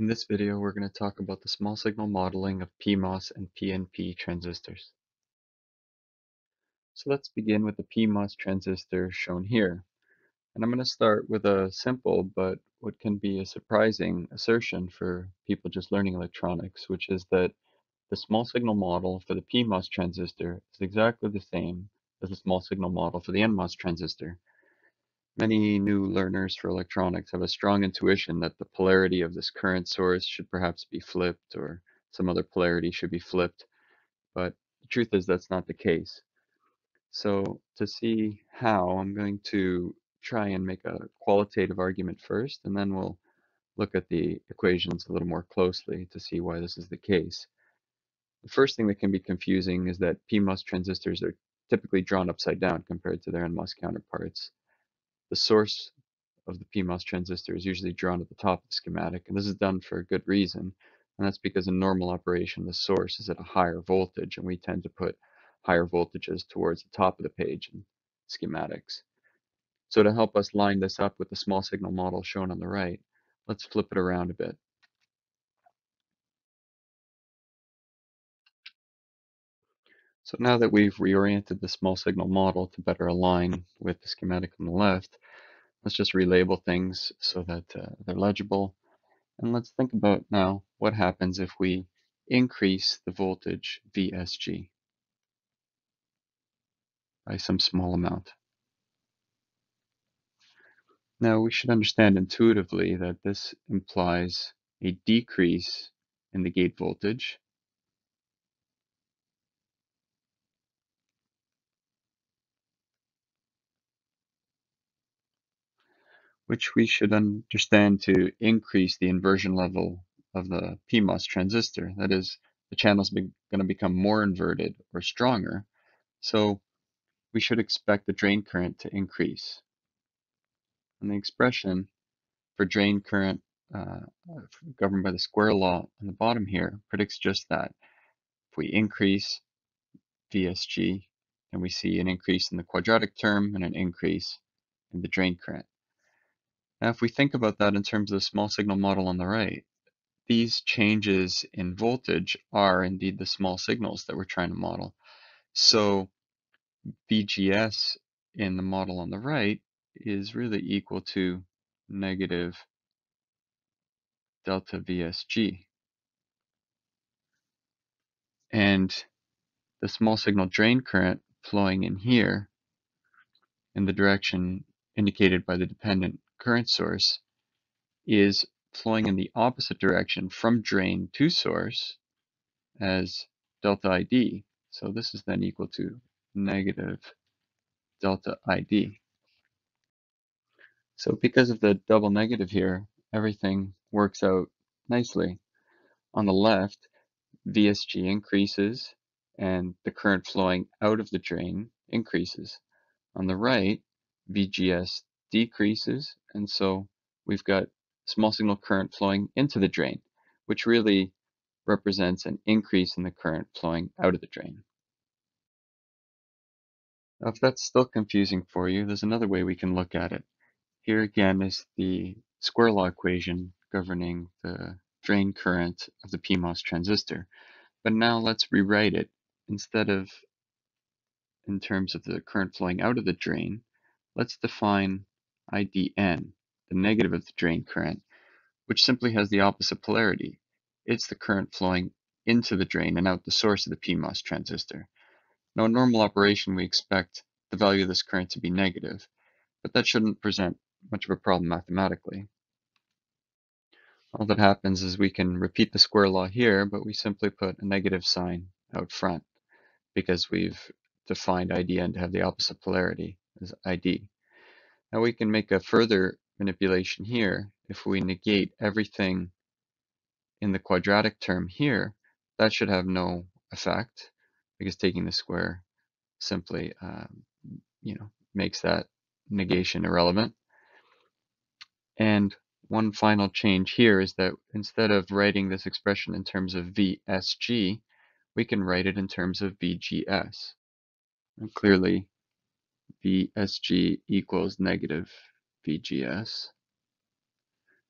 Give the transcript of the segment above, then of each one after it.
In this video, we're going to talk about the small signal modeling of PMOS and PNP transistors. So let's begin with the PMOS transistor shown here. And I'm going to start with a simple but what can be a surprising assertion for people just learning electronics, which is that the small signal model for the PMOS transistor is exactly the same as the small signal model for the NMOS transistor. Many new learners for electronics have a strong intuition that the polarity of this current source should perhaps be flipped or some other polarity should be flipped, but the truth is that's not the case. So to see how, I'm going to try and make a qualitative argument first, and then we'll look at the equations a little more closely to see why this is the case. The first thing that can be confusing is that PMOS transistors are typically drawn upside down compared to their NMOS counterparts. The source of the PMOS transistor is usually drawn at the top of the schematic, and this is done for a good reason, and that's because in normal operation the source is at a higher voltage, and we tend to put higher voltages towards the top of the page in schematics. So to help us line this up with the small signal model shown on the right, let's flip it around a bit. So now that we've reoriented the small signal model to better align with the schematic on the left, let's just relabel things so that uh, they're legible. And let's think about now what happens if we increase the voltage VSG by some small amount. Now we should understand intuitively that this implies a decrease in the gate voltage which we should understand to increase the inversion level of the PMOS transistor. That is, the channel is going to become more inverted or stronger. So we should expect the drain current to increase. And the expression for drain current uh, governed by the square law on the bottom here predicts just that. If we increase VSG, then we see an increase in the quadratic term and an increase in the drain current. Now, if we think about that in terms of the small signal model on the right, these changes in voltage are indeed the small signals that we're trying to model. So VGS in the model on the right is really equal to negative delta VSG. And the small signal drain current flowing in here in the direction indicated by the dependent current source is flowing in the opposite direction from drain to source as delta ID. So this is then equal to negative delta ID. So because of the double negative here, everything works out nicely. On the left, VSG increases and the current flowing out of the drain increases. On the right, VGS decreases, and so we've got small signal current flowing into the drain, which really represents an increase in the current flowing out of the drain. Now, if that's still confusing for you, there's another way we can look at it. Here again is the square law equation governing the drain current of the PMOS transistor. But now let's rewrite it. Instead of in terms of the current flowing out of the drain, let's define IDN, the negative of the drain current, which simply has the opposite polarity. It's the current flowing into the drain and out the source of the PMOS transistor. Now in normal operation we expect the value of this current to be negative, but that shouldn't present much of a problem mathematically. All that happens is we can repeat the square law here, but we simply put a negative sign out front because we've defined IDN to have the opposite polarity as ID. Now we can make a further manipulation here. If we negate everything in the quadratic term here, that should have no effect because taking the square simply, um, you know, makes that negation irrelevant. And one final change here is that instead of writing this expression in terms of VSG, we can write it in terms of VGS. And clearly, VSG equals negative VGS.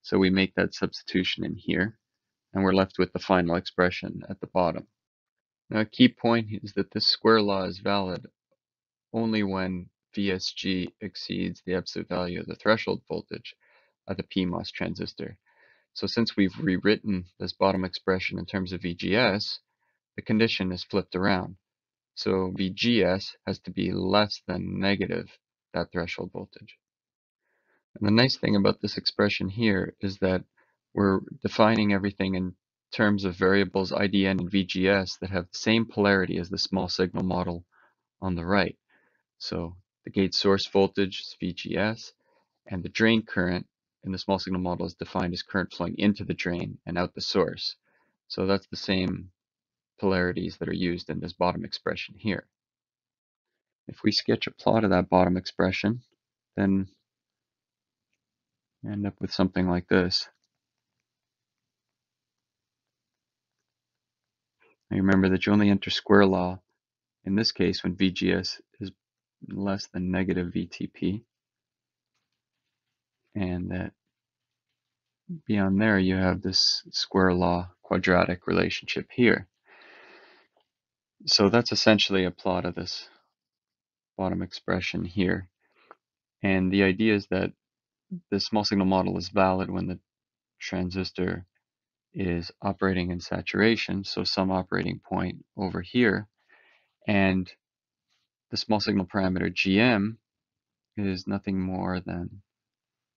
So we make that substitution in here. and we're left with the final expression at the bottom. Now a key point is that this square law is valid only when VSG exceeds the absolute value of the threshold voltage of the PMOS transistor. So since we've rewritten this bottom expression in terms of VGS, the condition is flipped around. So VGS has to be less than negative that threshold voltage. And the nice thing about this expression here is that we're defining everything in terms of variables IDN and VGS that have the same polarity as the small signal model on the right. So the gate source voltage is VGS, and the drain current in the small signal model is defined as current flowing into the drain and out the source. So that's the same polarities that are used in this bottom expression here. If we sketch a plot of that bottom expression, then end up with something like this. Now remember that you only enter square law in this case when VGS is less than negative VTP and that beyond there you have this square law quadratic relationship here. So that's essentially a plot of this bottom expression here. And the idea is that the small signal model is valid when the transistor is operating in saturation, so some operating point over here. And the small signal parameter GM is nothing more than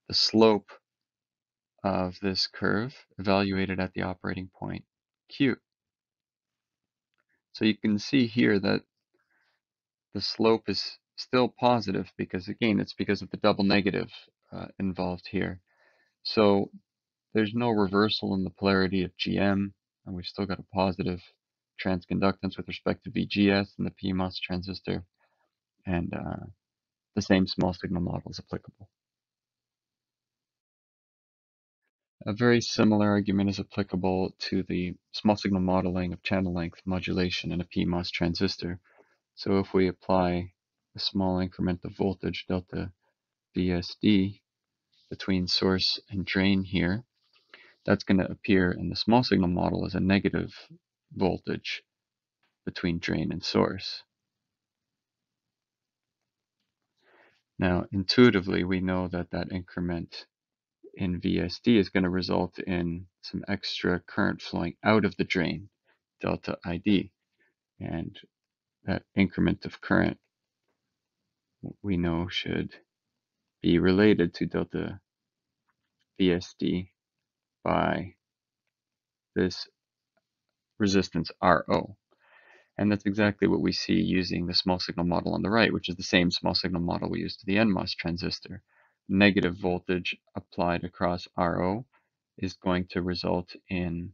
the slope of this curve evaluated at the operating point Q. So you can see here that the slope is still positive because again it's because of the double negative uh, involved here. So there's no reversal in the polarity of GM and we've still got a positive transconductance with respect to VGS and the PMOS transistor and uh, the same small signal model is applicable. A very similar argument is applicable to the small signal modeling of channel length modulation in a PMOS transistor. So if we apply a small increment of voltage, delta VSD, between source and drain here, that's going to appear in the small signal model as a negative voltage between drain and source. Now, intuitively, we know that that increment in VSD is going to result in some extra current flowing out of the drain, delta ID. And that increment of current we know should be related to delta VSD by this resistance RO. And that's exactly what we see using the small signal model on the right, which is the same small signal model we used to the NMOS transistor negative voltage applied across RO is going to result in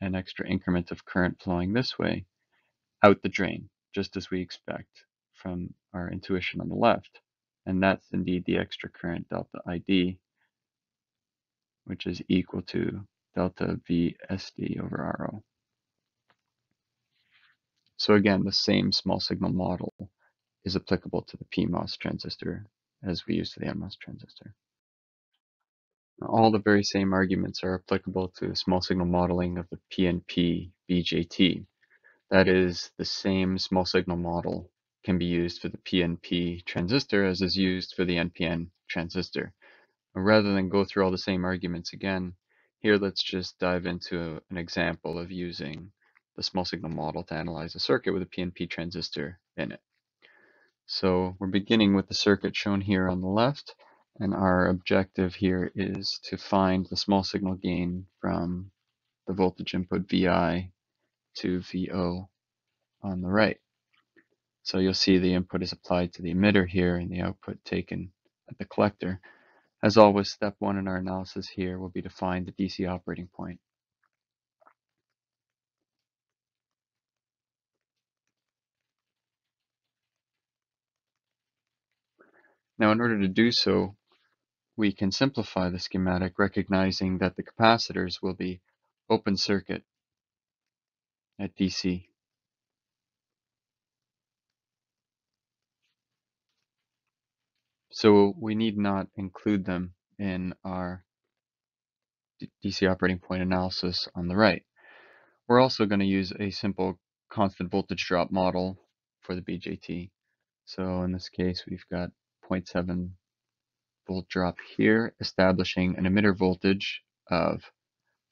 an extra increment of current flowing this way out the drain, just as we expect from our intuition on the left. And that's indeed the extra current delta ID, which is equal to delta VSD over RO. So again, the same small signal model is applicable to the PMOS transistor as we use to the NMOS transistor. All the very same arguments are applicable to the small signal modeling of the PNP BJT. That is, the same small signal model can be used for the PNP transistor as is used for the NPN transistor. Rather than go through all the same arguments again, here let's just dive into an example of using the small signal model to analyze a circuit with a PNP transistor in it. So we're beginning with the circuit shown here on the left, and our objective here is to find the small signal gain from the voltage input VI to VO on the right. So you'll see the input is applied to the emitter here and the output taken at the collector. As always, step one in our analysis here will be to find the DC operating point. Now in order to do so, we can simplify the schematic recognizing that the capacitors will be open circuit at DC. So we need not include them in our DC operating point analysis on the right. We're also going to use a simple constant voltage drop model for the BJT. So in this case, we've got 0.7 volt drop here, establishing an emitter voltage of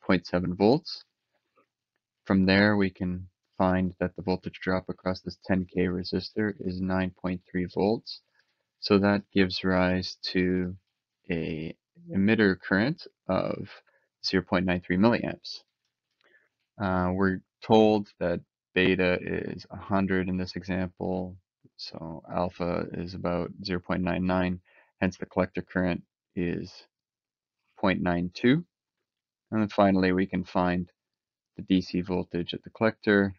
0.7 volts. From there, we can find that the voltage drop across this 10K resistor is 9.3 volts. So that gives rise to a emitter current of 0.93 milliamps. Uh, we're told that beta is 100 in this example, so alpha is about 0.99, hence the collector current is 0.92. And then finally, we can find the DC voltage at the collector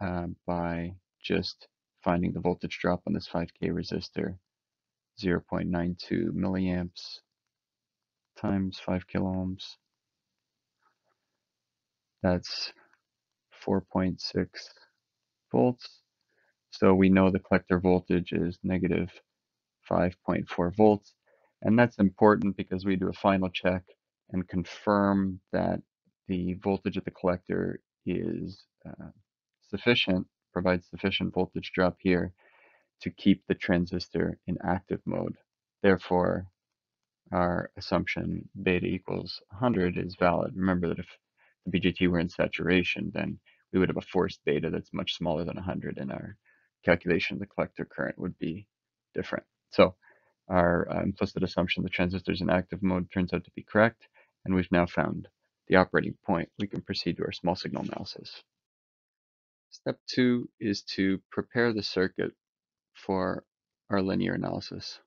uh, by just finding the voltage drop on this 5K resistor, 0.92 milliamps times 5 kilo ohms. That's 4.6 volts. So we know the collector voltage is negative 5.4 volts. And that's important because we do a final check and confirm that the voltage at the collector is uh, sufficient, provides sufficient voltage drop here to keep the transistor in active mode. Therefore, our assumption beta equals 100 is valid. Remember that if the BJT were in saturation, then we would have a forced beta that's much smaller than 100 and our calculation of the collector current would be different. So our uh, implicit assumption the transistor is in active mode turns out to be correct, and we've now found the operating point. We can proceed to our small signal analysis. Step two is to prepare the circuit for our linear analysis.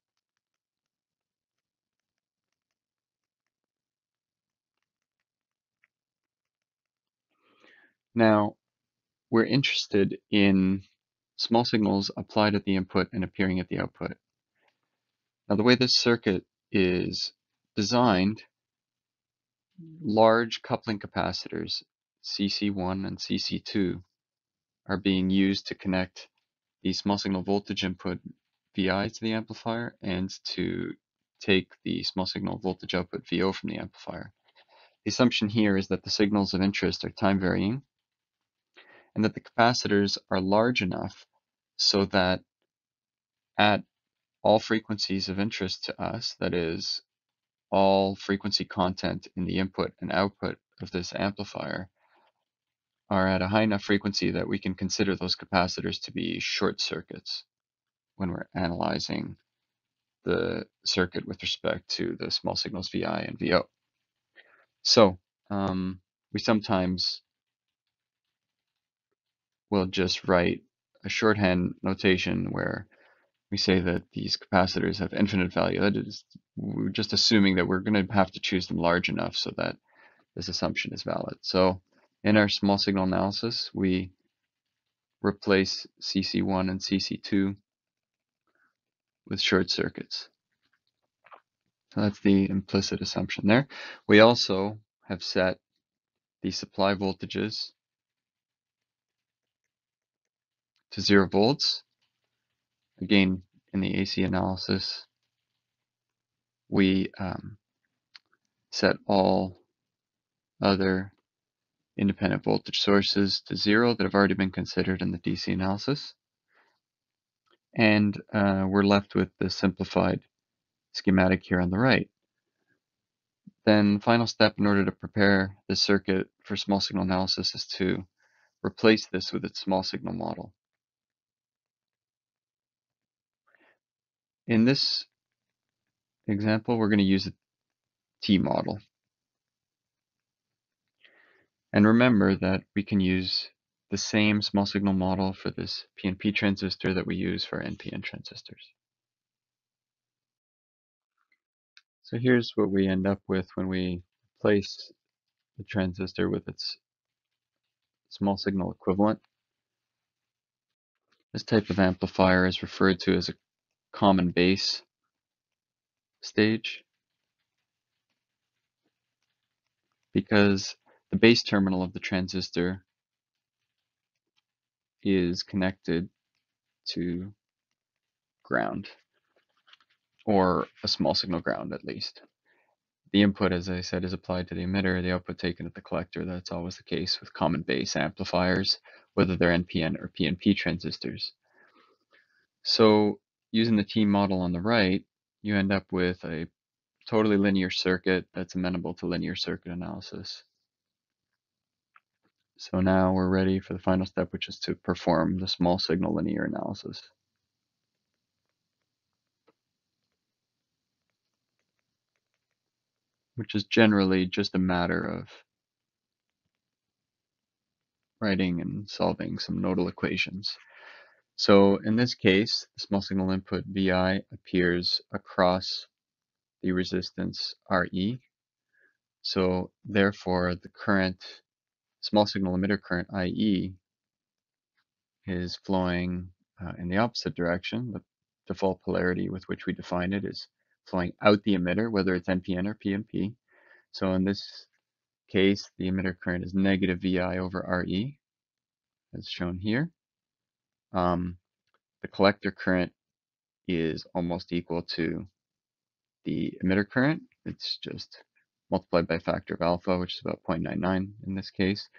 Now, we're interested in small signals applied at the input and appearing at the output. Now, the way this circuit is designed, large coupling capacitors, CC1 and CC2, are being used to connect the small signal voltage input VI to the amplifier and to take the small signal voltage output VO from the amplifier. The assumption here is that the signals of interest are time varying and that the capacitors are large enough so that at all frequencies of interest to us, that is, all frequency content in the input and output of this amplifier, are at a high enough frequency that we can consider those capacitors to be short circuits when we're analyzing the circuit with respect to the small signals VI and VO. So um, we sometimes we'll just write a shorthand notation where we say that these capacitors have infinite value. That is, we're just assuming that we're going to have to choose them large enough so that this assumption is valid. So in our small signal analysis, we replace CC1 and CC2 with short circuits. So that's the implicit assumption there. We also have set the supply voltages to zero volts. Again, in the AC analysis, we um, set all other independent voltage sources to zero that have already been considered in the DC analysis. And uh, we're left with the simplified schematic here on the right. Then final step in order to prepare the circuit for small signal analysis is to replace this with its small signal model. In this example, we're going to use a T model. And remember that we can use the same small signal model for this PNP transistor that we use for NPN transistors. So here's what we end up with when we place the transistor with its small signal equivalent. This type of amplifier is referred to as a common base stage because the base terminal of the transistor is connected to ground or a small signal ground at least. the input, as I said, is applied to the emitter, the output taken at the collector. That's always the case with common base amplifiers, whether they're NPN or PNP transistors. So using the T model on the right, you end up with a totally linear circuit that's amenable to linear circuit analysis. So now we're ready for the final step, which is to perform the small signal linear analysis. Which is generally just a matter of writing and solving some nodal equations. So in this case, the small signal input Vi appears across the resistance Re. So therefore the current, small signal emitter current IE is flowing uh, in the opposite direction. The default polarity with which we define it is flowing out the emitter, whether it's NPN or PNP. So in this case, the emitter current is negative VI over RE, as shown here. Um, the collector current is almost equal to the emitter current. It's just multiplied by factor of alpha, which is about 0.99 in this case.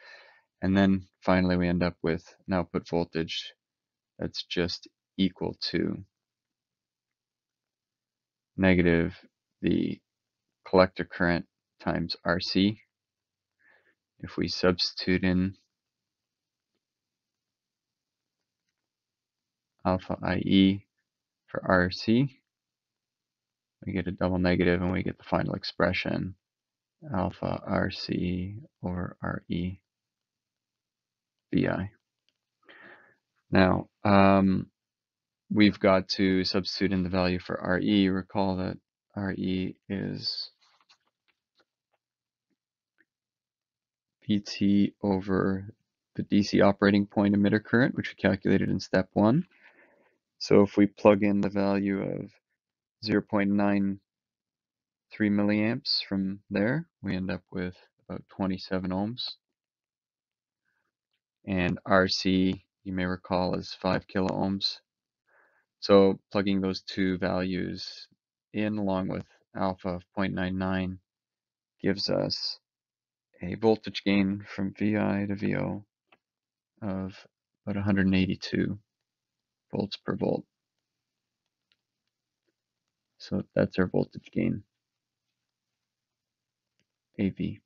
And then finally, we end up with an output voltage that's just equal to negative the collector current times RC. If we substitute in alpha IE for RC, we get a double negative and we get the final expression alpha RC over RE VI. Now, um, we've got to substitute in the value for RE. Recall that RE is VT over the DC operating point emitter current, which we calculated in step one. So if we plug in the value of 0.93 milliamps from there, we end up with about 27 ohms. And RC, you may recall, is 5 kilo ohms. So plugging those two values in along with alpha of 0.99 gives us a voltage gain from VI to VO of about 182 volts per volt. So that's our voltage gain, AV.